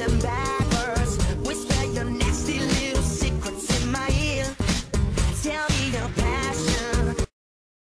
them back.